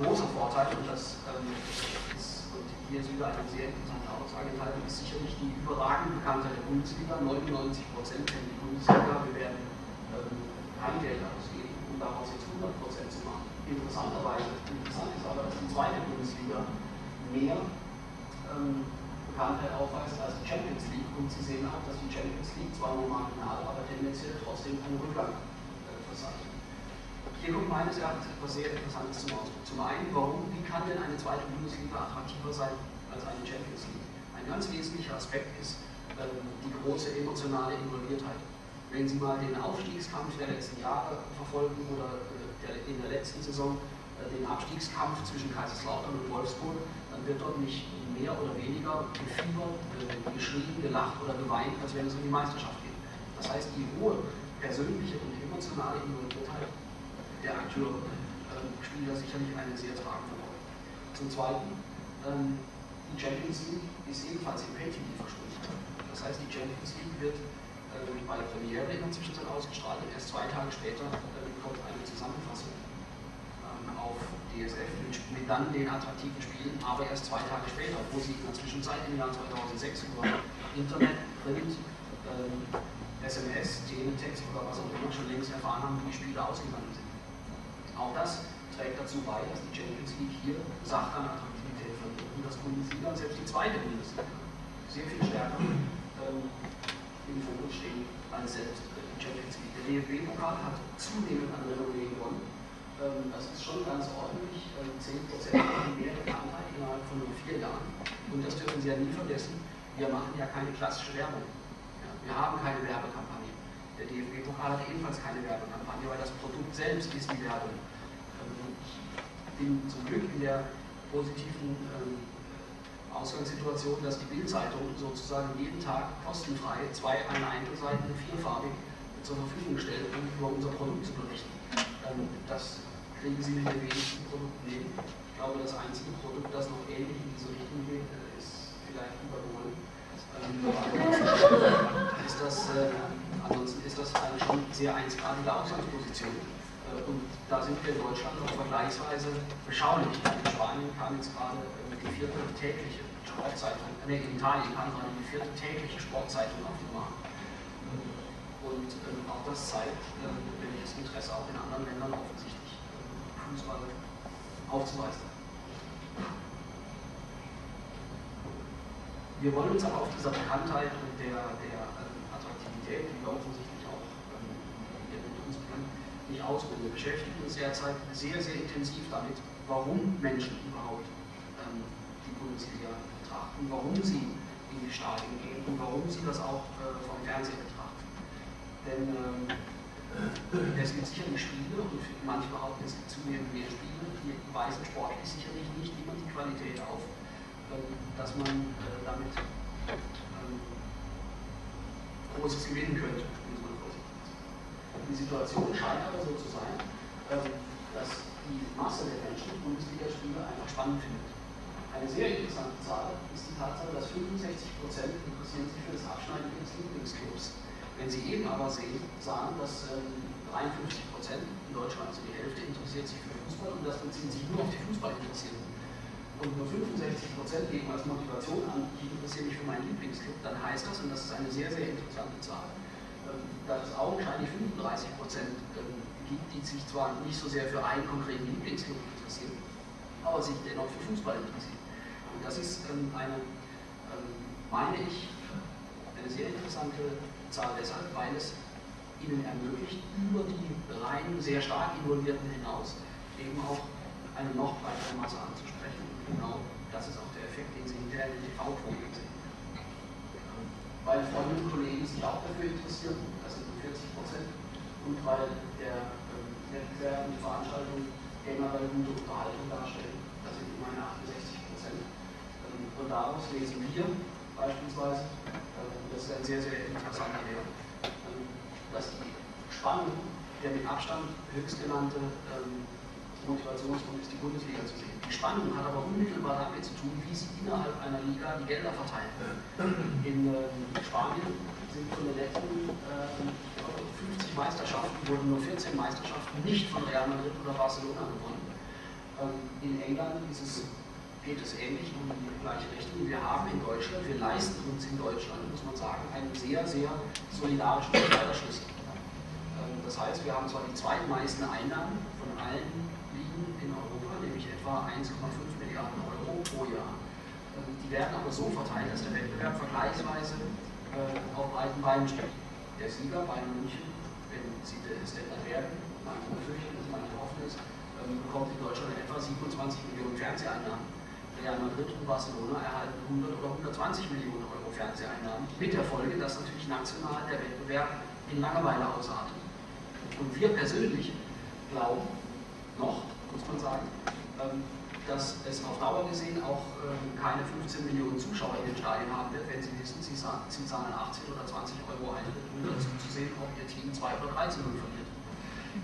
großer Vorteil, und das ähm, ist, und hier ist wieder eine sehr interessante Aussage enthalten, ist sicherlich die überragende Bekanntheit der Bundesliga. 99 Prozent kennen die Bundesliga. Wir werden ähm, kein Geld ausgeben, um daraus jetzt 100 Prozent zu machen. Interessanterweise, interessant ist aber, dass die zweite Bundesliga mehr ähm, Bekanntheit aufweist als die Champions League. Und Sie sehen auch, dass die Champions League zwar nur marginal, aber tendenziell trotzdem einen Rückgang äh, verzeichnet. Hier kommt meines Erachtens etwas sehr Interessantes zum Ausdruck. Zum einen, warum, wie kann denn eine zweite Bundesliga attraktiver sein als eine Champions League? Ein ganz wesentlicher Aspekt ist äh, die große emotionale Involviertheit. Wenn Sie mal den Aufstiegskampf der letzten Jahre verfolgen oder äh, der, in der letzten Saison äh, den Abstiegskampf zwischen Kaiserslautern und Wolfsburg, dann wird dort nicht mehr oder weniger gefiebert, äh, geschrien, gelacht oder geweint, als wenn es um die Meisterschaft geht. Das heißt, die hohe persönliche und emotionale Involviertheit der Akteure äh, spielt da sicherlich eine sehr tragende Rolle. Zum Zweiten, ähm, die Champions League ist ebenfalls im Pay-TV verschwunden. Das heißt, die Champions League wird äh, bei der Premiere in der Zwischenzeit ausgestrahlt und erst zwei Tage später äh, kommt eine Zusammenfassung ähm, auf DSF mit, mit, dann den attraktiven Spielen, aber erst zwei Tage später, wo sie in der Zwischenzeit im Jahr 2006 über Internet, Print, ähm, SMS, Teletext oder was auch immer schon längst erfahren haben, wie die Spiele ausgegangen sind. Auch das trägt dazu bei, dass die Champions League hier sacht an Attraktivität verliert und das Bundesliga und selbst die zweite Bundesliga sehr viel stärker ähm, im Fokus stehen als selbst die Champions League. Der DFB-Pokal hat zunehmend an Renommee gewonnen. Ähm, das ist schon ganz ordentlich, 10% ähm, mehr Bekanntheit innerhalb von nur vier Jahren. Und das dürfen Sie ja nie vergessen, wir machen ja keine klassische Werbung. Ja, wir haben keine Werbekampagne. Der DFB-Pokal hat ebenfalls keine Werbekampagne, weil das Produkt selbst ist die Werbung. Ähm, ich bin zum Glück in der positiven Ausgangssituation, dass die Bildzeitung sozusagen jeden Tag kostenfrei zwei Einzelseiten vierfarbig zur Verfügung stellt, um über unser Produkt zu berichten. Das kriegen Sie mit den wenigsten Produkten hin. Ich glaube, das einzige Produkt, das noch ähnlich in diese Richtung geht, ist vielleicht Überholen. ist das, äh, ansonsten ist das eine schon sehr einzigartige Ausgangsposition. Äh, und da sind wir in Deutschland noch vergleichsweise beschaulich. In Spanien kam jetzt gerade äh, die vierte tägliche Sportzeitung, ne, in Italien kam gerade die vierte tägliche Sportzeitung auf den Markt. Und ähm, auch das zeigt, ähm, welches Interesse auch in anderen Ländern offensichtlich ähm, Fußball aufzuweisen. Wir wollen uns aber auf dieser Bekanntheit und der, der ähm, Attraktivität, die wir offensichtlich auch ähm, hier mit uns bringen, nicht ausruhen. Wir beschäftigen uns derzeit sehr, sehr intensiv damit, warum Menschen überhaupt ähm, die Bundesliga betrachten, warum sie in die Stadien gehen und warum sie das auch äh, vom Fernsehen betrachten. Denn ähm, es gibt sicherlich Spiele und manche behaupten, es gibt zunehmend mehr Spiele, die weisen sportlich sicherlich nicht immer die Qualität auf, ähm, dass man äh, damit ähm, Großes gewinnen könnte. Die Situation scheint aber so zu sein, ähm, dass die Masse der Menschen Bundesligaspiele einfach spannend findet. Eine sehr interessante Zahl ist die Tatsache, dass 65% interessieren sich für das Abschneiden ihres Lieblingsclubs. Wenn Sie eben aber sehen, sahen, dass ähm, 53% in Deutschland, also die Hälfte, interessiert sich für Fußball und das beziehen sich nur auf die Fußballinteressierten und nur 65 Prozent geben als Motivation an, ich interessiere mich für meinen Lieblingsclub, dann heißt das, und das ist eine sehr, sehr interessante Zahl, ähm, dass es augenscheinlich 35 Prozent ähm, gibt, die sich zwar nicht so sehr für einen konkreten Lieblingsclub interessieren, aber sich dennoch für Fußball interessieren. Und das ist ähm, eine, meine ich, eine sehr interessante Zahl deshalb, weil es ihnen ermöglicht, über die rein sehr stark Involvierten hinaus eben auch eine noch breitere Masse anzusprechen. Und genau das ist auch der Effekt, den Sie hinterher in den TV-Quoten. Weil Freunde und Kollegen sich auch dafür interessieren, das sind 40 Prozent, und weil der ähm, Wettbewerb und die Veranstaltung generell gute Unterhaltung darstellen, das sind immerhin 68 Prozent. Ähm, und daraus lesen wir beispielsweise, ähm, das ist ein sehr, sehr interessanter Wert, dass die Spannung der mit Abstand höchstgenannte ähm, Motivationspunkt ist, die Bundesliga zu sehen. Die Spannung hat aber unmittelbar damit zu tun, wie sie innerhalb einer Liga die Gelder verteilen. In äh, Spanien sind von den letzten äh, 50 Meisterschaften wurden nur 14 Meisterschaften nicht von Real Madrid oder Barcelona gewonnen. Ähm, in England es, geht es ähnlich in die gleiche Richtung. Wir haben in Deutschland, wir leisten uns in Deutschland, muss man sagen, einen sehr, sehr solidarischen Sozialschlüssel. Ähm, das heißt, wir haben zwar die zweitmeisten Einnahmen von allen Ligen in Europa, nämlich etwa 1,5 Milliarden Euro pro Jahr. Ähm, die werden aber so verteilt, dass der Wettbewerb vergleichsweise äh, auf breiten Beinen steht. Der Sieger Bayern München, wenn sie es denn werden, manche befürchten es, manche hoffen es, bekommt in Deutschland etwa 27 Millionen Fernseheinnahmen. Real Madrid und Barcelona erhalten 100 oder 120 Millionen Euro Fernseheinnahmen, mit der Folge, dass natürlich national der Wettbewerb in Langeweile ausartet. Und wir persönlich glauben, noch, muss man sagen, dass es auf Dauer gesehen auch ähm, keine 15 Millionen Zuschauer in den Stadien haben wird, wenn sie wissen, sie, zahlen 18 oder 20 Euro Eintritt, um dazu zu sehen, ob ihr Team 2 oder 13 0 verliert.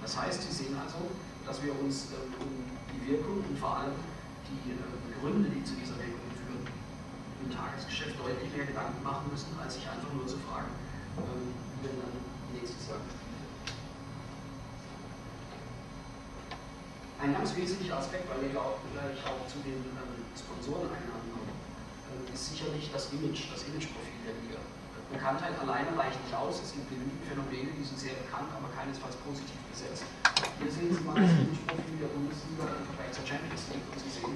Das heißt, Sie sehen also, dass wir uns ähm, um die Wirkung und vor allem die Gründe, die zu dieser Wirkung führen, im Tagesgeschäft deutlich mehr Gedanken machen müssen, als sich einfach nur zu fragen, wie denn dann nächstes Jahr Ein ganz wesentlicher Aspekt, weil wir auch gleich auch zu den ähm, Sponsoreneinnahmen kommen, äh, ist sicherlich das Image, das Imageprofil der Liga. Bekanntheit alleine reicht nicht aus. Es gibt genügend Phänomene, die sind sehr bekannt, aber keinesfalls positiv besetzt. Hier sehen Sie mal das Imageprofil der Bundesliga im Vergleich zur Champions League und Sie sehen,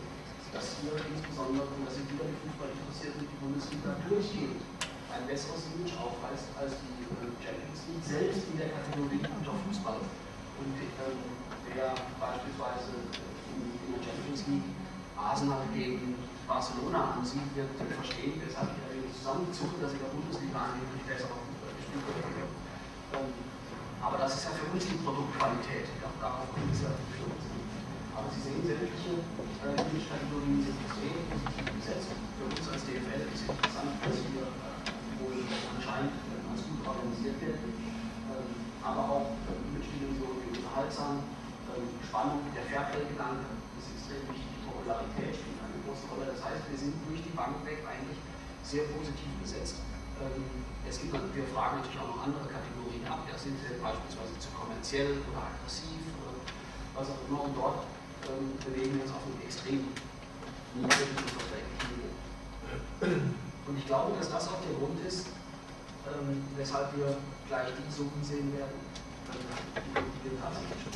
dass hier insbesondere, und das sind wieder die Fußballinteressierten, die Bundesliga durchgehend ein besseres Image aufweist als die äh, Champions League, selbst in der Kategorie unter Fußball. Und ähm, wer beispielsweise in, der Champions League Arsenal gegen Barcelona ansieht, wird verstehen, weshalb ich da zusammenzucht, dass ich der Bundesliga angeblich besser gespielt wird. Ähm, aber das ist ja für uns die Produktqualität. Darauf kommt es ja für uns. Aber Sie sehen, sämtliche äh, Kategorien sind extrem positiv besetzt. Für uns als DFL ist es interessant, dass wir äh, wohl anscheinend äh, ganz gut organisiert werden. Ähm, aber auch äh, Image-Dimensionen wie unterhaltsam, Spannung, der Fairplay-Gedanke ist extrem wichtig, die Popularität spielt eine große Rolle. Das heißt, wir sind durch die Bank weg eigentlich sehr positiv besetzt. Ähm, es gibt, wir fragen natürlich auch noch andere Kategorien ab. Ja, sind wir beispielsweise zu kommerziell oder aggressiv oder was auch immer. Und dort ähm, bewegen wir uns auf einem extrem niedrigen und verträglichen Niveau. Und ich glaube, dass das auch der Grund ist, ähm, weshalb wir gleich die Summen sehen werden, die wir tatsächlich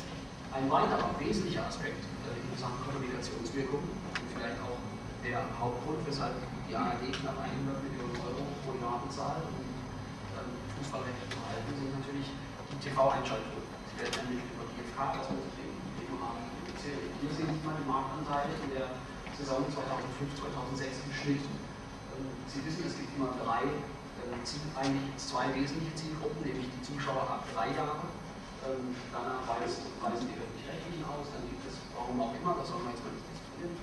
ein weiterer wesentlicher Aspekt äh, in Sachen Kommunikationswirkung und vielleicht auch der Hauptgrund, weshalb die ARD knapp 100 Millionen Euro pro Jahr bezahlt, um ähm, Fußballrechte halten, sind natürlich die TV-Einschaltquoten. Sie werden ermittelt über die FK, das muss ich eben Hier sehen Sie mal die Marktanteile in der Saison 2005-2006 im Schnitt. Ähm, Sie wissen, es gibt immer drei, äh, eigentlich zwei wesentliche Zielgruppen, nämlich die Zuschauer ab drei Jahre ähm, danach weist, weisen die öffentlich-rechtlichen aus, dann gibt es, warum auch immer, das soll man jetzt mal nicht diskutieren,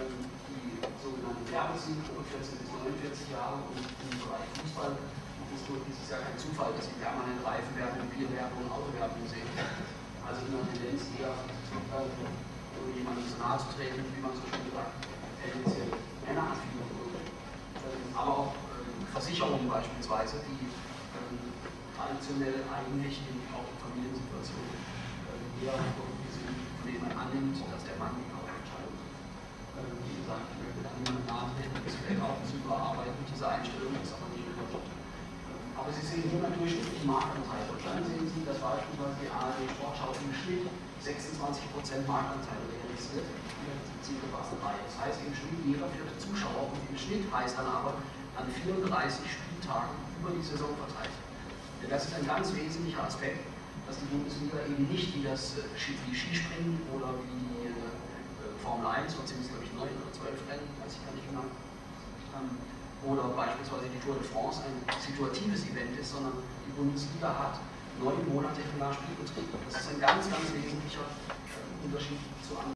ähm, die sogenannte Werbezielgruppe 14 bis 49 Jahre und im Bereich Fußball ist nur dieses Jahr kein Zufall, dass Sie permanent Reifenwerbung, Bierwerbung und Autowerbung sehen. Also in der Tendenz eher äh, jemandem so nahe zu treten, wie man so schön sagt, tendenziell männeraffine Produkte. Ähm, aber auch äh, Versicherungen beispielsweise, die ähm, traditionell eigentlich in Familiensituationen äh, eher sind, von denen man annimmt, dass der Mann die Kaufentscheidung äh, wie gesagt, ich möchte da niemandem nahtreten, das vielleicht auch zu überarbeiten, diese Einstellung ist aber nicht überhaupt. Aber Sie sehen hier natürlich die Marktanteil. Und dann sehen Sie, dass beispielsweise die ARD Sportschau im Schnitt 26% Marktanteil realisiert in der zielgefassten Reihe. Das heißt im Schnitt jeder vierte Zuschauer und im Schnitt heißt dann aber an 34 Spieltagen über die Saison verteilt. Das ist ein ganz wesentlicher Aspekt, dass die Bundesliga eben nicht wie das äh, wie Skispringen oder wie die äh, Formel 1, dort sind es glaube ich 9 oder 12 Rennen, weiß ich gar nicht genau, ähm, oder beispielsweise die Tour de France ein situatives Event ist, sondern die Bundesliga hat neun Monate im Jahr Spielbetrieb. Das ist ein ganz, ganz wesentlicher äh, Unterschied zu anderen.